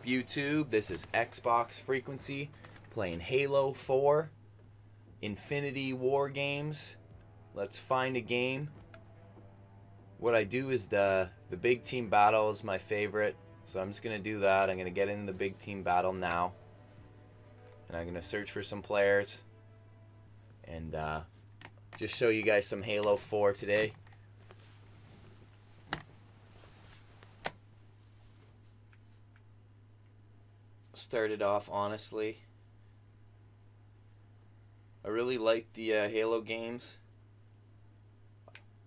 Up, YouTube? This is Xbox Frequency playing Halo 4 Infinity War games. Let's find a game. What I do is the the big team battle is my favorite, so I'm just gonna do that. I'm gonna get into the big team battle now, and I'm gonna search for some players and uh, just show you guys some Halo 4 today. Started off honestly. I really like the uh, Halo games.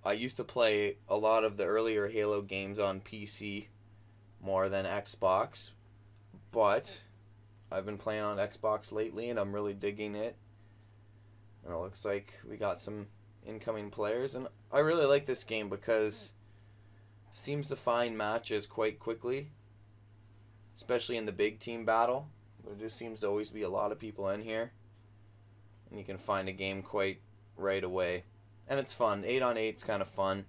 I used to play a lot of the earlier Halo games on PC more than Xbox, but I've been playing on Xbox lately and I'm really digging it. And it looks like we got some incoming players and I really like this game because it seems to find matches quite quickly especially in the big team battle. There just seems to always be a lot of people in here, and you can find a game quite right away. And it's fun. 8 on 8 is kind of fun.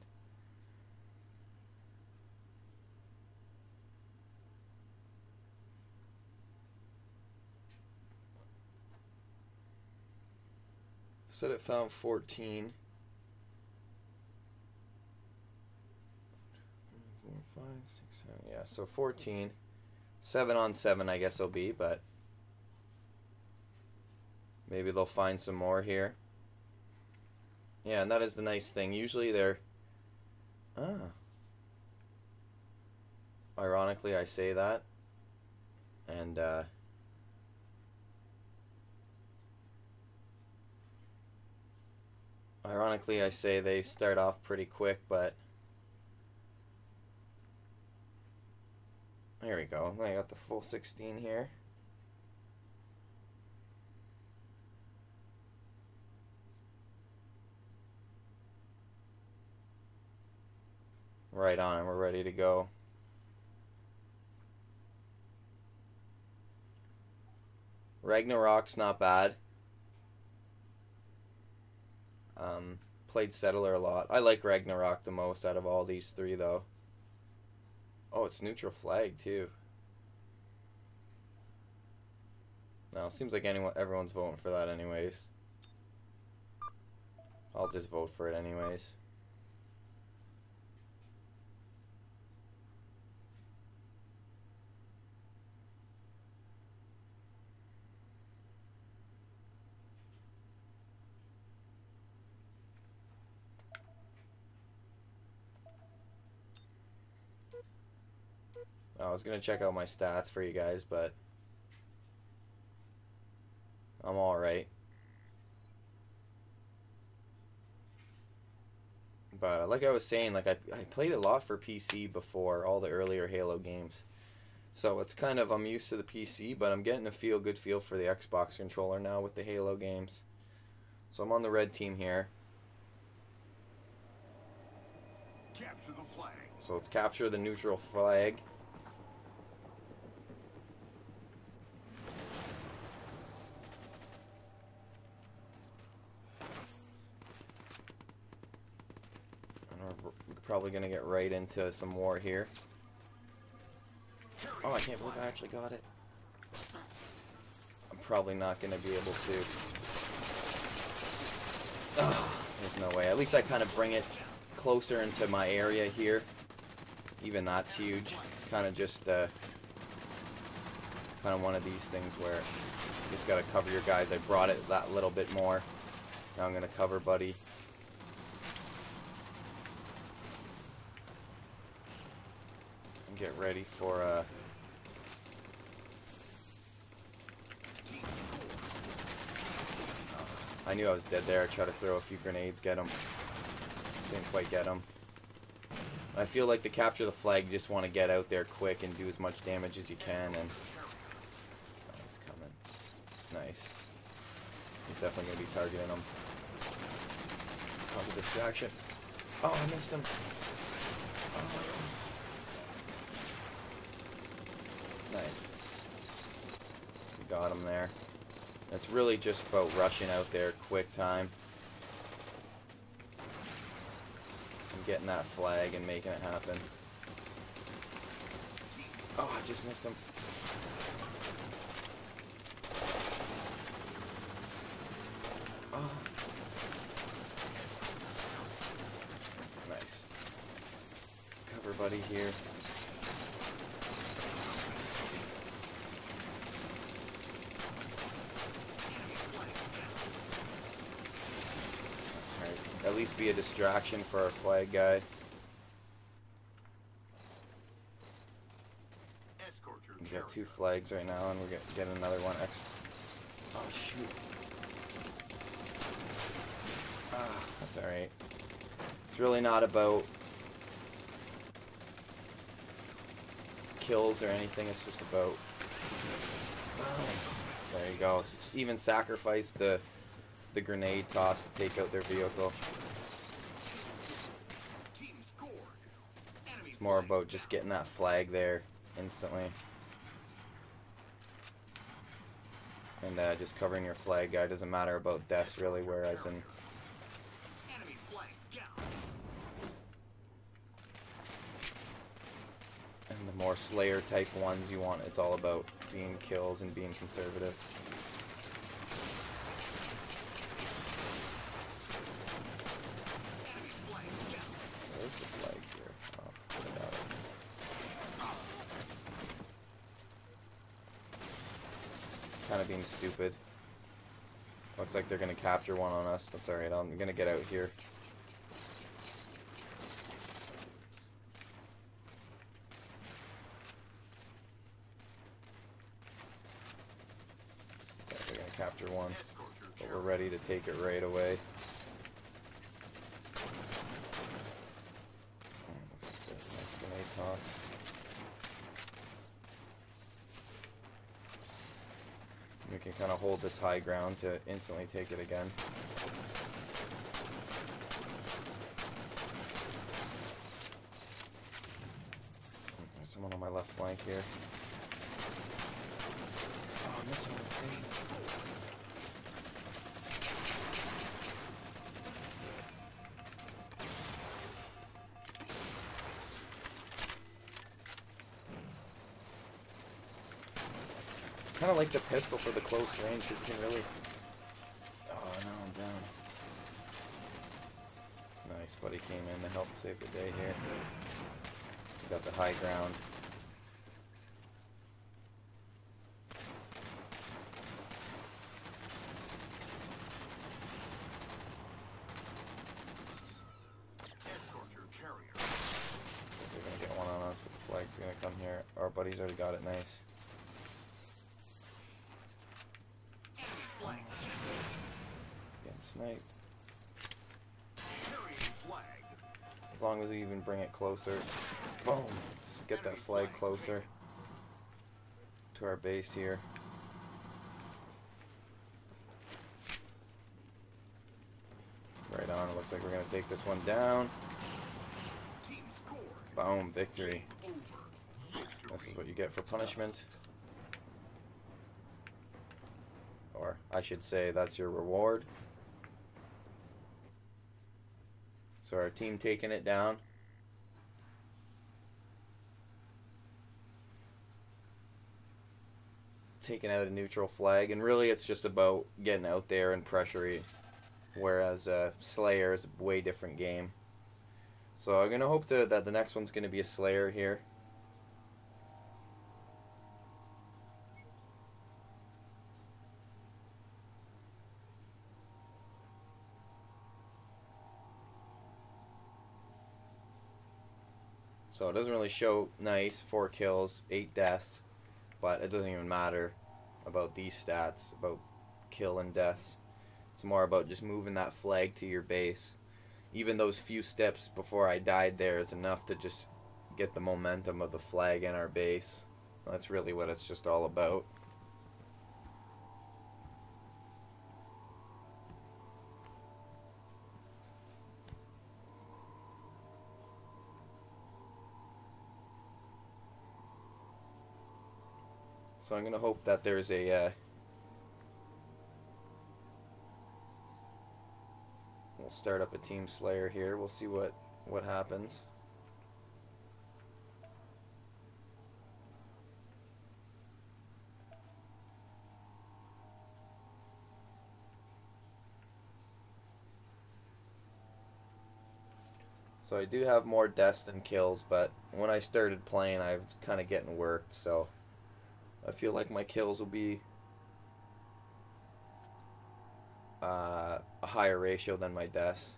Said it found 14. Four, five, six, seven. Yeah, so 14. Seven on seven, I guess it'll be, but maybe they'll find some more here. Yeah, and that is the nice thing. Usually they're... Ah. Ironically, I say that. And, uh... Ironically, I say they start off pretty quick, but... There we go. I got the full 16 here. Right on, and we're ready to go. Ragnarok's not bad. Um, played Settler a lot. I like Ragnarok the most out of all these three, though. Oh, it's neutral flag too. Now, it seems like anyone, everyone's voting for that anyways. I'll just vote for it anyways. I was going to check out my stats for you guys, but I'm alright. But uh, like I was saying, like I, I played a lot for PC before all the earlier Halo games. So it's kind of, I'm used to the PC, but I'm getting a feel good feel for the Xbox controller now with the Halo games. So I'm on the red team here. Capture the flag. So let's capture the neutral flag. Probably going to get right into some war here. Oh, I can't believe I actually got it. I'm probably not going to be able to. Oh, there's no way. At least I kind of bring it closer into my area here. Even that's huge. It's kind of just uh, kind of one of these things where you just got to cover your guys. I brought it that little bit more. Now I'm going to cover Buddy. get ready for uh I knew I was dead there. I tried to throw a few grenades, get him. Didn't quite get him. I feel like to capture the flag, you just want to get out there quick and do as much damage as you can. And oh, he's coming. Nice. He's definitely going to be targeting him. Cause a distraction. Oh, I missed him. Oh. Nice. We got him there. It's really just about rushing out there quick time. And getting that flag and making it happen. Oh, I just missed him. Oh. Nice. Cover buddy here. That's right. At least be a distraction for our flag guy. We got two flags right now, and we're gonna get another one X. Oh shoot. Ah, that's alright. It's really not about kills or anything, it's just about. There you go. Even sacrifice the the grenade toss to take out their vehicle. More about just getting that flag there instantly. And uh, just covering your flag guy doesn't matter about deaths really, whereas in Enemy flag down. in the more Slayer type ones you want, it's all about being kills and being conservative. Enemy flag down. Where's the flag here? Oh, I got it. Kind of being stupid. Looks like they're gonna capture one on us. That's alright, I'm gonna get out here. Okay, they're gonna capture one. But we're ready to take it right away. Oh, looks like this. Nice grenade toss. We can kind of hold this high ground to instantly take it again. There's someone on my left flank here. Like the pistol for the close range. 'cause You can really. Oh no, I'm down. Nice, buddy came in to help save the day here. Got the high ground. Escort your carrier. They're gonna get one on us, but the flag's gonna come here. Our buddy's already got it nice. Enemy flag. Getting sniped. Carrying flag. As long as we even bring it closer. Boom! Just get that flag closer to our base here. Right on. It looks like we're gonna take this one down. Boom! Victory. This is what you get for punishment. Or I should say that's your reward. So our team taking it down. Taking out a neutral flag, and really it's just about getting out there and pressuring. Whereas uh, Slayer is a way different game. So I'm gonna hope to, that the next one's gonna be a Slayer here. So it doesn't really show nice, four kills, eight deaths, but it doesn't even matter about these stats, about kill and deaths. It's more about just moving that flag to your base. Even those few steps before I died there is enough to just get the momentum of the flag in our base. That's really what it's just all about. So I'm going to hope that there's a... Uh, we'll start up a Team Slayer here. We'll see what, what happens. So I do have more deaths than kills, but when I started playing, I was kind of getting worked, so... I feel like my kills will be uh, a higher ratio than my deaths.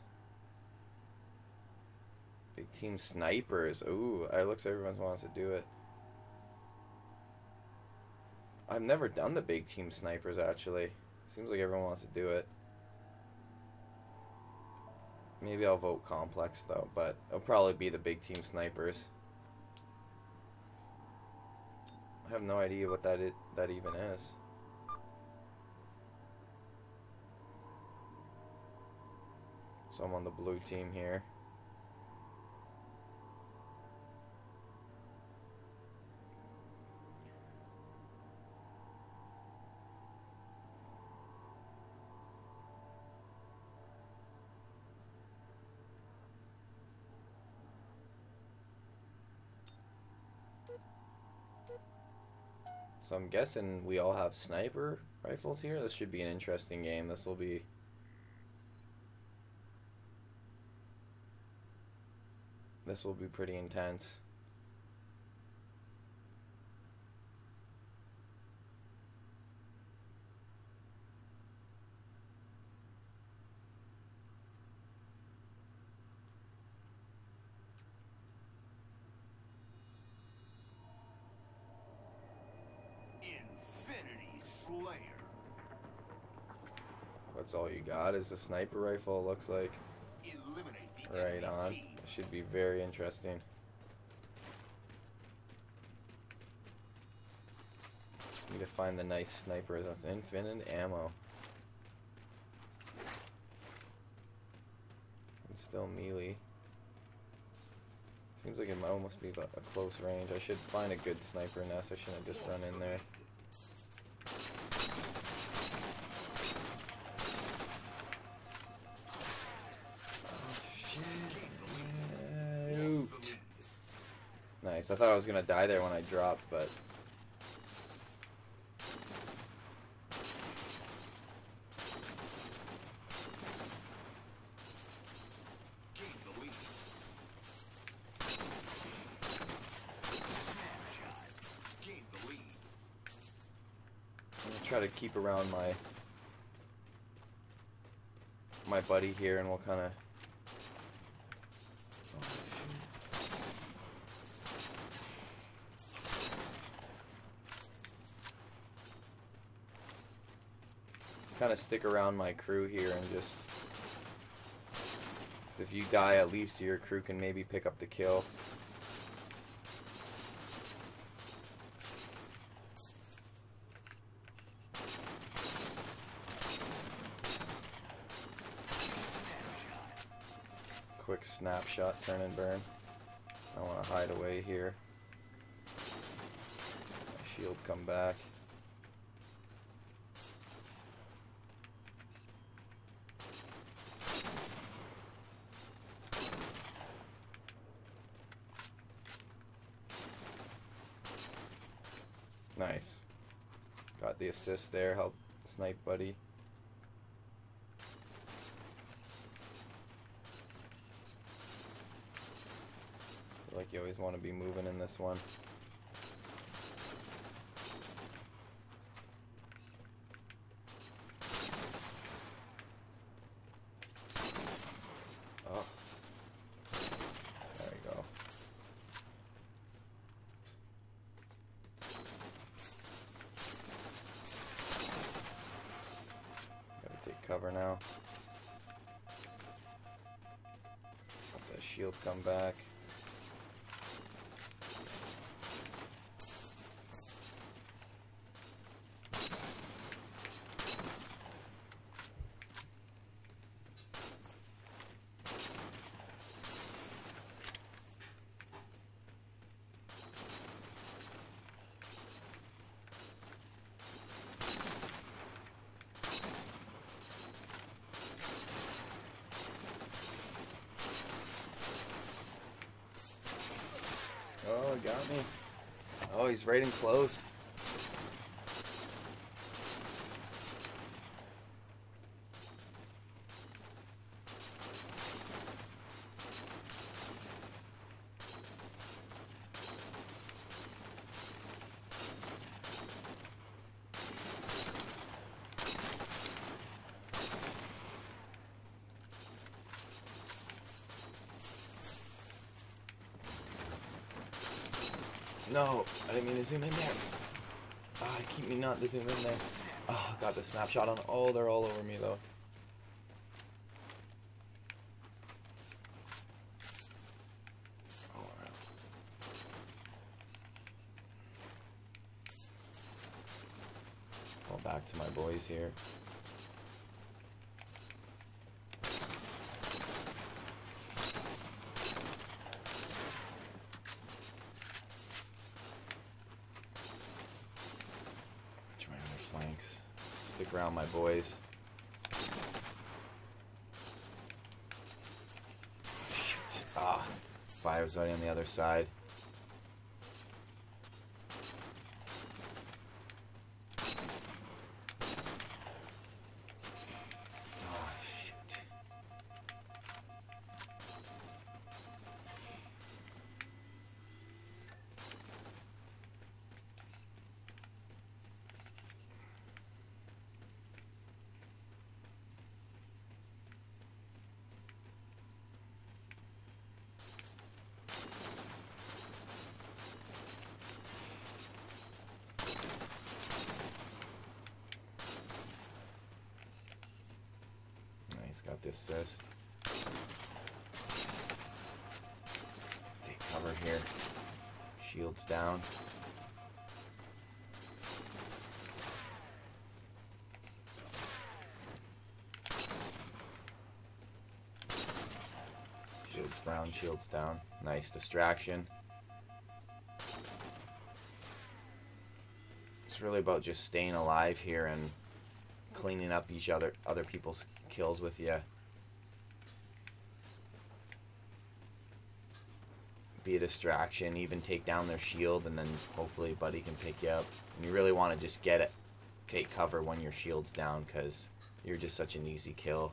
Big team snipers. Ooh, it looks like everyone wants to do it. I've never done the big team snipers actually. Seems like everyone wants to do it. Maybe I'll vote complex though, but it'll probably be the big team snipers. I have no idea what that it that even is. So I'm on the blue team here. So I'm guessing we all have sniper rifles here. This should be an interesting game. This will be This will be pretty intense. Infinity Slayer. That's is a sniper rifle, it looks like. Right on. team. Should be very interesting. Need to find the nice snipers. That's infinite ammo. And still melee. Seems like it might almost be a close range. I should find a good sniper nest. I shouldn't have just run in there. Nice. I thought I was gonna die there when I dropped, but try to keep around my my buddy here, and we'll kind of. Of stick around my crew here and just. If you die, at least your crew can maybe pick up the kill. Quick snapshot, turn and burn. I want to hide away here. My shield come back. Nice. Got the assist there, help snipe buddy. Like you always want to be moving in this one. Oh. There we go. Gotta take cover now. Let the shield come back. Oh, he got me. Oh, he's right in close. No, I didn't mean to zoom in there. Ah, keep me not to zoom in there. Oh, got the snapshot on. Oh, they're all over me though. All around. Fall back to my boys here. Try other flanks. Stick around my boys. Shoot. Ah. Already on the other side. Oh, shoot. Nice, got the assist. Take cover here. Shields down. Shields down, shields down. Nice distraction. It's really about just staying alive here and cleaning up each other other people's kills with you. Be a distraction, even take down their shield, and then hopefully Buddy can pick you up. And you really want to just get it, take cover when your shield's down, because you're just such an easy kill.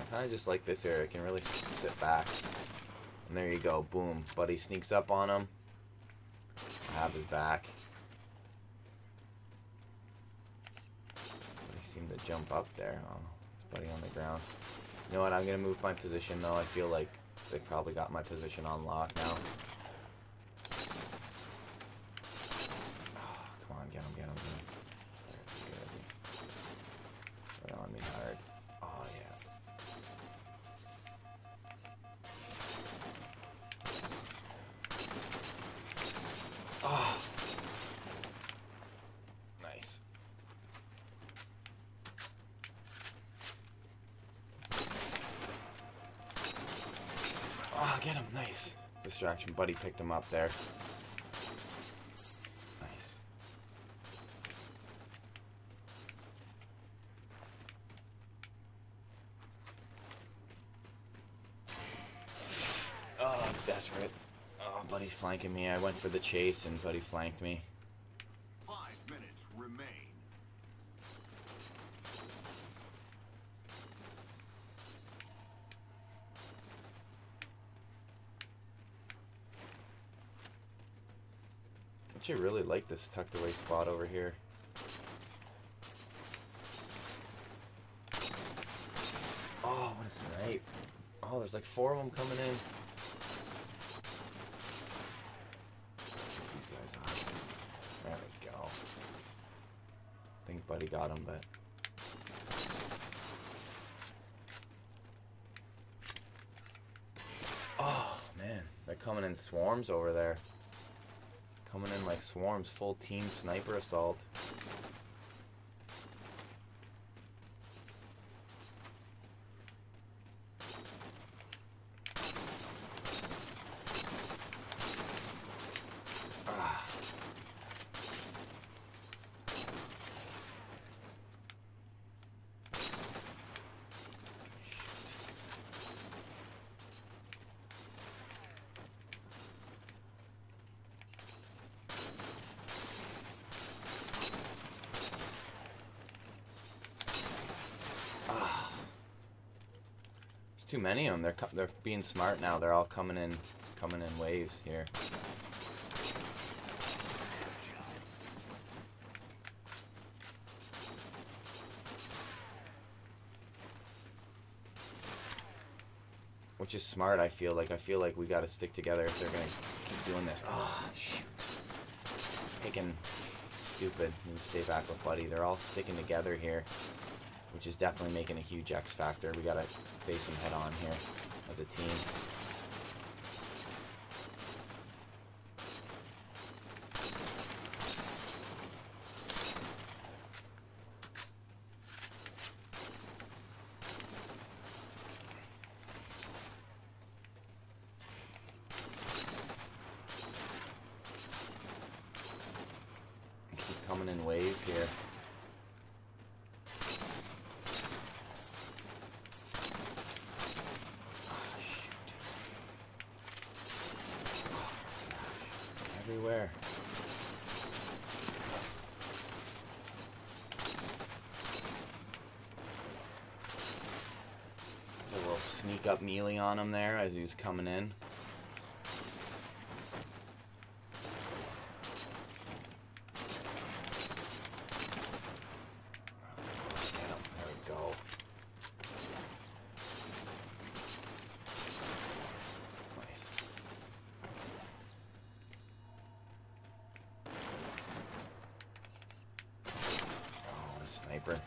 I kind of just like this area. I can really sit back. And there you go. Boom. Buddy sneaks up on him. Have his back. He seemed to jump up there. Oh, his buddy on the ground. You know what? I'm going to move my position, though. I feel like they probably got my position on lock now. Picked him up there. Nice. Oh, it's desperate. Oh, Buddy's flanking me. I went for the chase and Buddy flanked me. I actually, really like this tucked away spot over here. Oh, what a snipe. Oh, there's like four of them coming in. These guys. There we go. I think Buddy got him, but. Oh, man. They're coming in swarms over there. Coming in like swarms, full team sniper assault. too many of them. They're they're being smart now. They're all coming in, coming in waves here. Which is smart, I feel like. I feel like we gotta stick together if they're gonna keep doing this. Oh, shoot. Picking stupid. You stay back with Buddy. They're all sticking together here which is definitely making a huge X factor. We gotta face them head on here as a team. Keep coming in waves here. Ah, shoot. Everywhere. A little sneak up melee on him there as he's coming in. Get him. There we go. Nice. Oh, a sniper.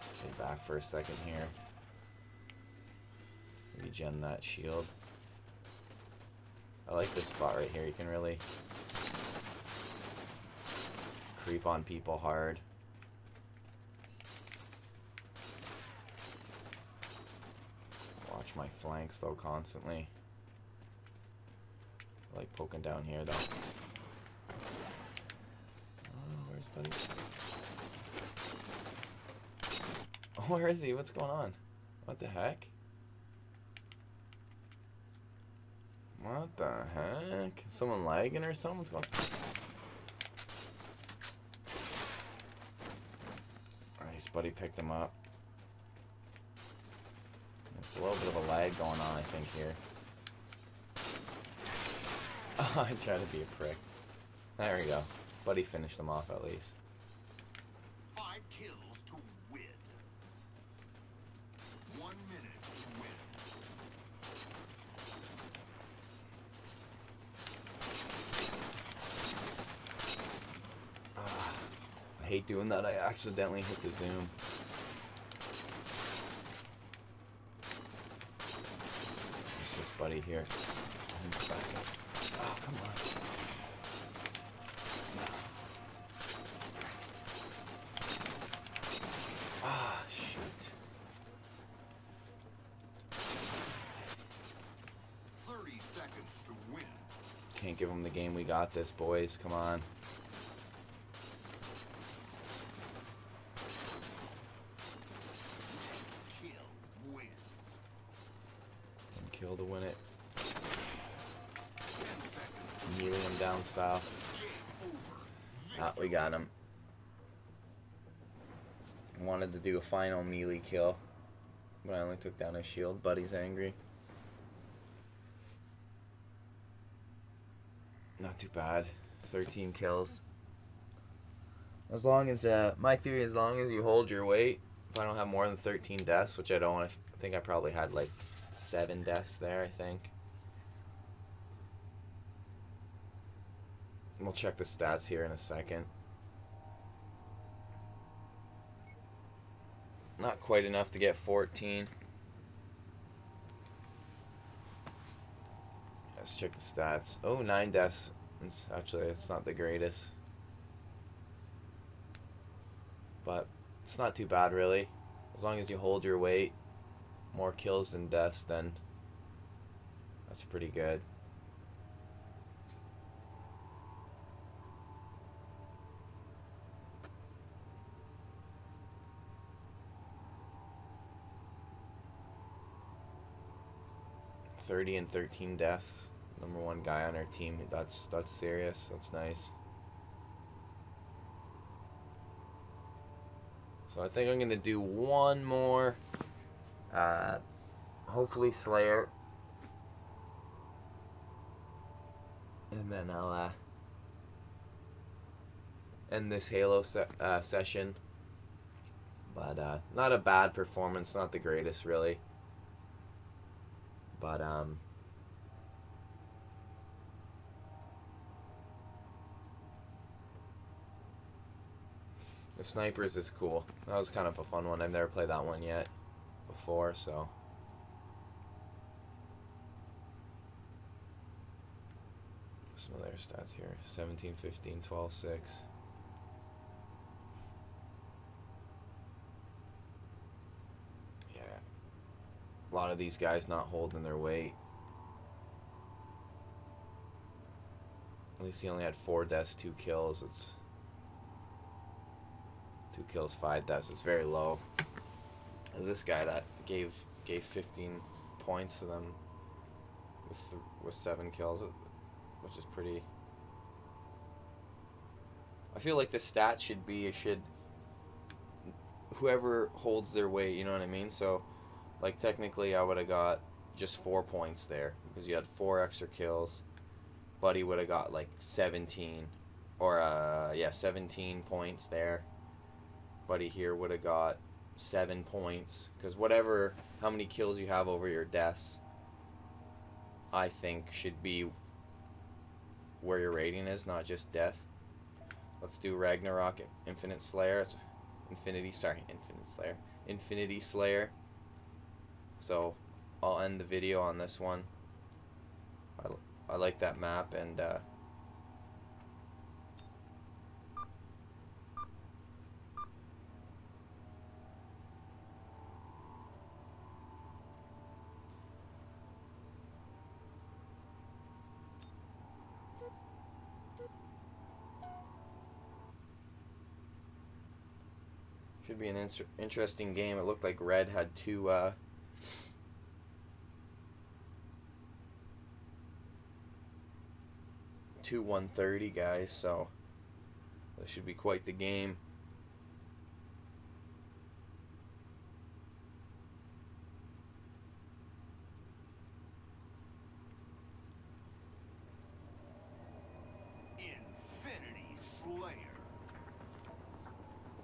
Stay back for a second here. Regen that shield. I like this spot right here. You can really creep on people hard. Watch my flanks though constantly. I like poking down here though. Oh, where's buddy? Where is he? What's going on? What the heck? What the Someone lagging or something? What's going Nice, buddy picked him up. There's a little bit of a lag going on, I think, here. I try to be a prick. There we go. Buddy finished him off at least. Doing that. I accidentally hit the zoom. What's this buddy here? He's back up. Oh, come on. Ah, shoot. Thirty seconds to win. Can't give him the game. We got this, boys. Come on. Next kill wins. And kill to win it. Ten seconds. Melee him down style. Ah, we got him. Wanted to do a final melee kill, but I only took down his shield. Buddy's angry. Not too bad. 13 kills. As long as, uh, my theory, as long as you hold your weight, if I don't have more than 13 deaths, which I don't, I think I probably had like seven deaths there, I think. We'll check the stats here in a second. Not quite enough to get 14. Let's check the stats. Oh, nine deaths. It's actually it's not the greatest. But it's not too bad really. As long as you hold your weight, more kills than deaths, then that's pretty good. Thirty and thirteen deaths. Number one guy on our team. That's that's serious. That's nice. So I think I'm gonna do one more. Uh, hopefully Slayer. And then I'll uh, end this Halo se- uh, session. But uh, not a bad performance, not the greatest really. But um The snipers is cool. That was kind of a fun one. I've never played that one yet before, so some of their stats here 17 15 12 6 yeah a lot of these guys not holding their weight at least he only had four deaths two kills it's two kills five deaths it's very low There's this guy that gave gave 15 points to them with th- with seven kills which is pretty. I feel like the stat should be it should. Whoever holds their weight, you know what I mean. So, like technically, I would have got just four points there because you had four extra kills. Buddy would have got like seventeen, or uh yeah, seventeen points there. Buddy here would have got seven points because whatever how many kills you have over your deaths. I think should be where your rating is, not just death. Let's do Ragnarok Infinite Slayer. It's Infinity, sorry, Infinite Slayer. Infinity Slayer. So, I'll end the video on this one. I, I like that map and uh, Should be an inter- interesting game. It looked like Red had two. Uh, two 130 guys, so this should be quite the game. Infinity Slayer.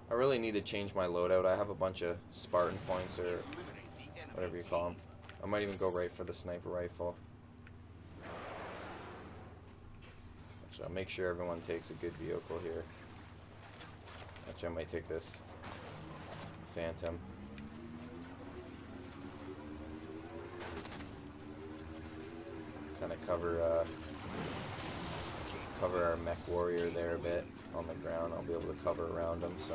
I really need to change my loadout. I have a bunch of Spartan points or Eliminate the enemy whatever you call them. I might even go right for the sniper rifle. I'll make sure everyone takes a good vehicle here. Actually, I might take this Phantom. Kind of cover, uh, cover our mech warrior there a bit on the ground. I'll be able to cover around him, so.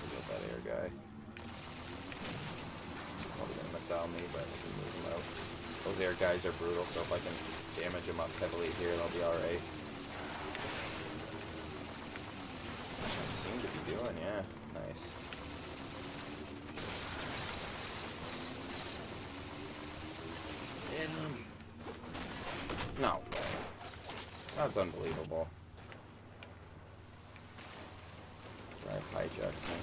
We got that air guy. Probably gonna miss out on me, but we can move him out. Those air guys are brutal, so if I can damage them up heavily here, they'll be alright. I seem doing, yeah. Nice. No way. That's unbelievable. Drive hijacks me.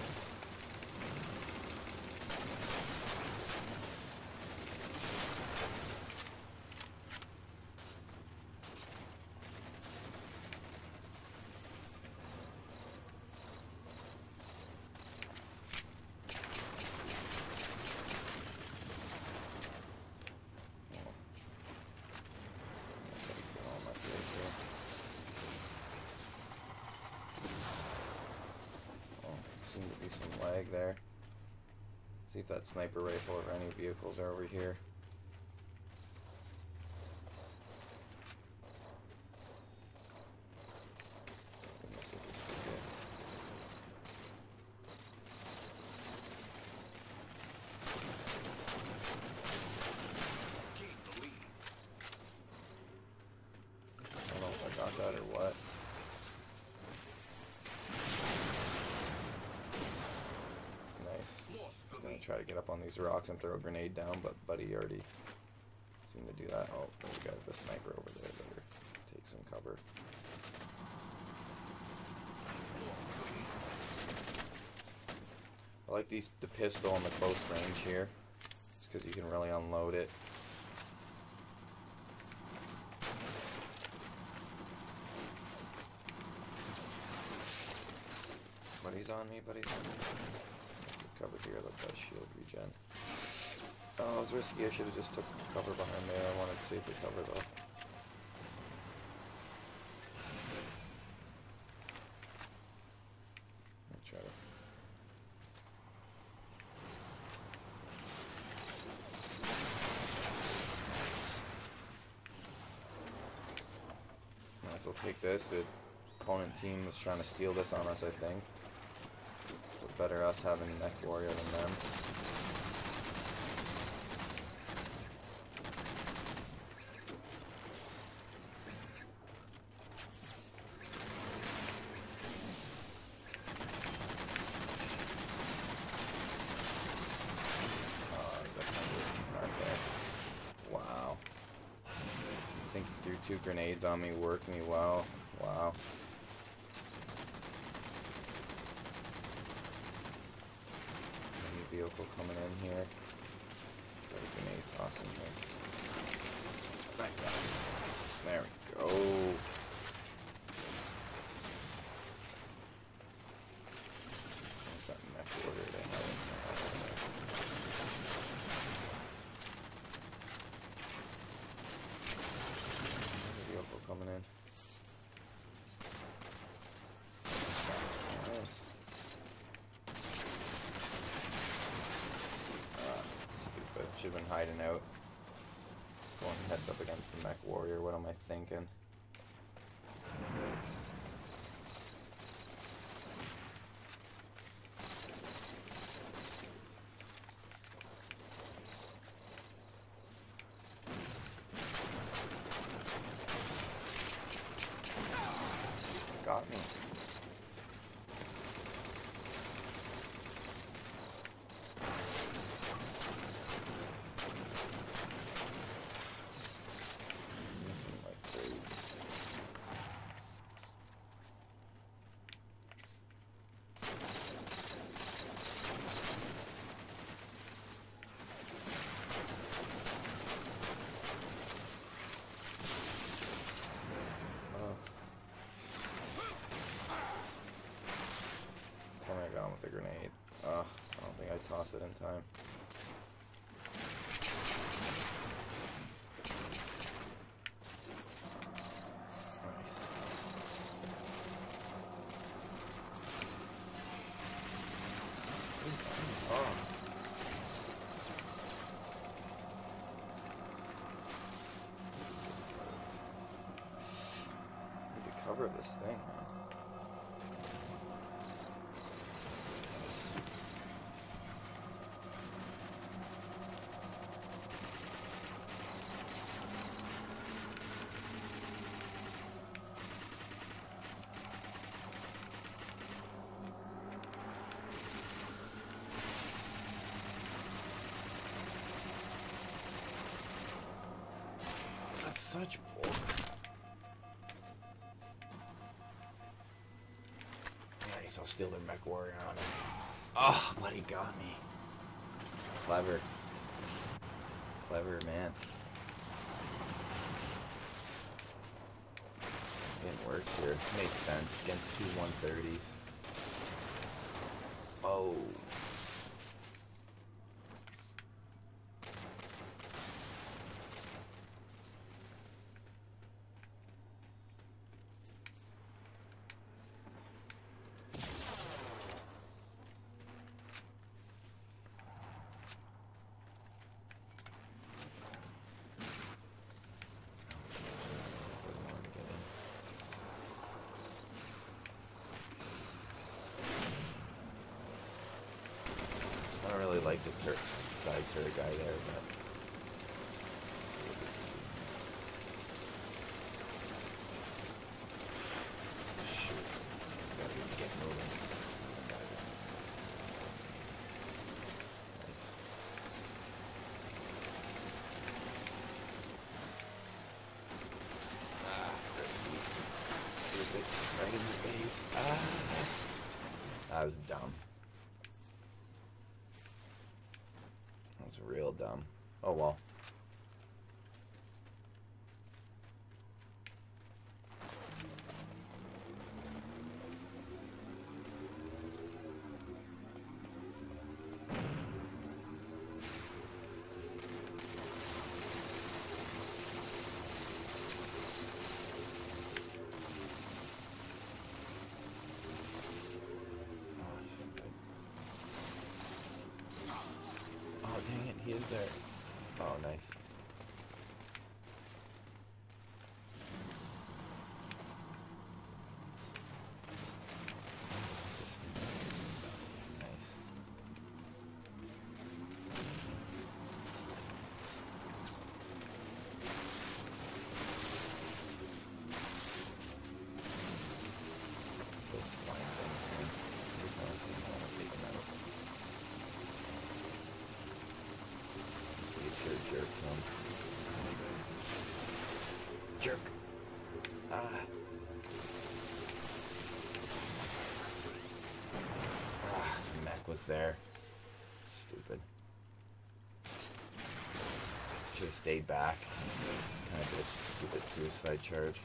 Somebody fell on my face here. Oh, seemed to be some lag there. See if that sniper rifle or any vehicles are over here. these rocks and throw a grenade down, but Buddy already seemed to do that. Oh, there's a guy with a sniper over there. Better take some cover. I like these the pistol on the close range here. Just because you can really unload it. Buddy's on me, buddy's on me. Cover here, let that shield regen. Oh, it was risky. I should have just took cover behind there. I wanted safer cover though. Might as well take this. The opponent team was trying to steal this on us, I think. Better us having Mech Warrior than them. Uh, right. Wow. Think he threw two grenades on me, worked me well. Wow. Vehicle coming in here. Try to grenade tossing here. Nice. There we go. There's that mech warrior they have in there. Vehicle coming in. Nice. Ah, stupid. Hiding out. Going heads up against the mech warrior. What am I thinking? Got me. Missing like crazy. Oh. Tell me I got him with the grenade. Ugh, I don't think I tossed it in time. Nice. Oh. Need the cover of this thing, man. Such I'll steal their mech warrior on it. Oh, but he got me. Clever. Clever man. Didn't work here. Makes sense. Against two 130s. Oh. I don't really like the tur- side turret guy there, but. Oh well. Oh, oh, dang it, he is there. Oh, nice. Was there. Stupid. Should have stayed back. It's kind of a stupid suicide charge.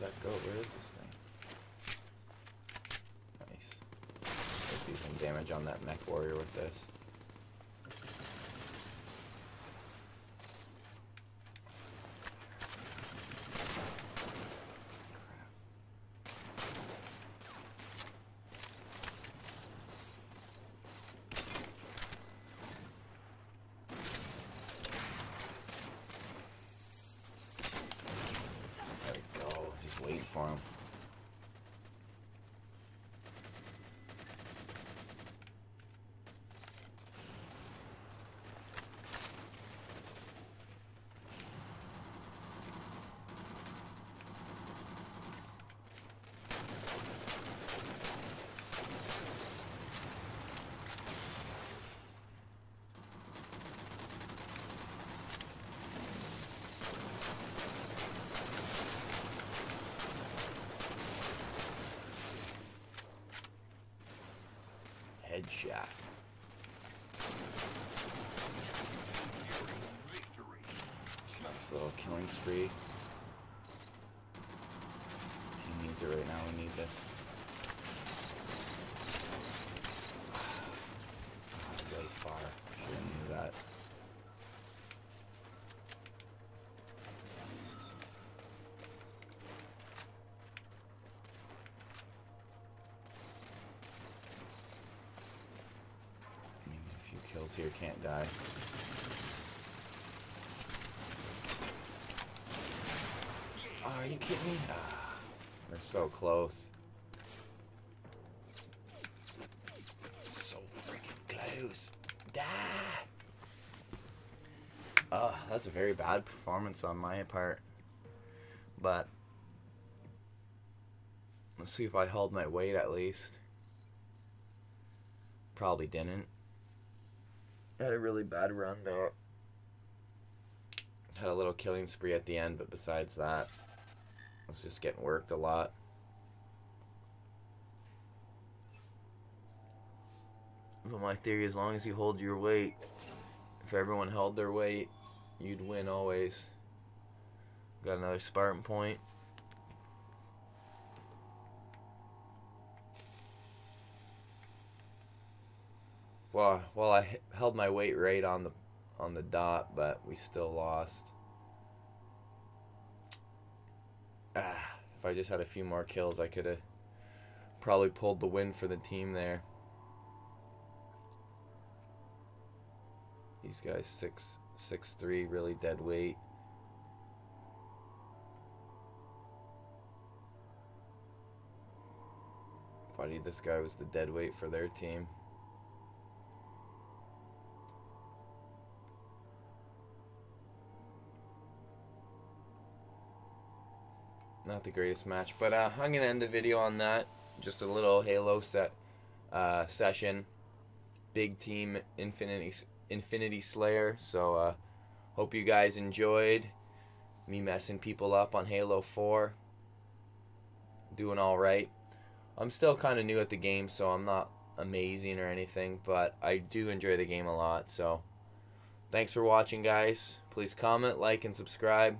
Did that go? Where is this thing? Nice. Let's do some damage on that mech warrior with this. There we go. Just waiting for him. Victory. Nice little killing spree. Team needs it right now. We need this. Ah, Really far. Should have knew that. Maybe here can't die. Oh, are you kidding me? Ah, we're so close. So freaking close. Die. Oh, that's a very bad performance on my part. But let's see if I held my weight at least. Probably didn't. Had a really bad run though. Had a little killing spree at the end, but besides that, I was just getting worked a lot. But my theory, as long as you hold your weight, if everyone held their weight, you'd win always. Got another Spartan point. Well, well, I held my weight right on the on the dot, but we still lost. Ah, if I just had a few more kills, I could have probably pulled the win for the team there. These guys six six three, really dead weight. Buddy, this guy was the dead weight for their team. Not the greatest match, but uh, I'm gonna end the video on that. Just a little Halo set uh, session. Big team Infinity Infinity Slayer. So uh, hope you guys enjoyed me messing people up on Halo 4. Doing all right. I'm still kind of new at the game, so I'm not amazing or anything, but I do enjoy the game a lot. So thanks for watching, guys. Please comment, like, and subscribe.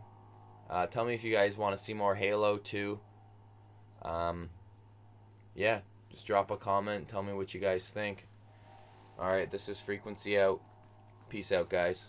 Uh, tell me if you guys want to see more Halo 2. Um, yeah, just drop a comment. Tell me what you guys think. All right, this is Frequency out. Peace out, guys.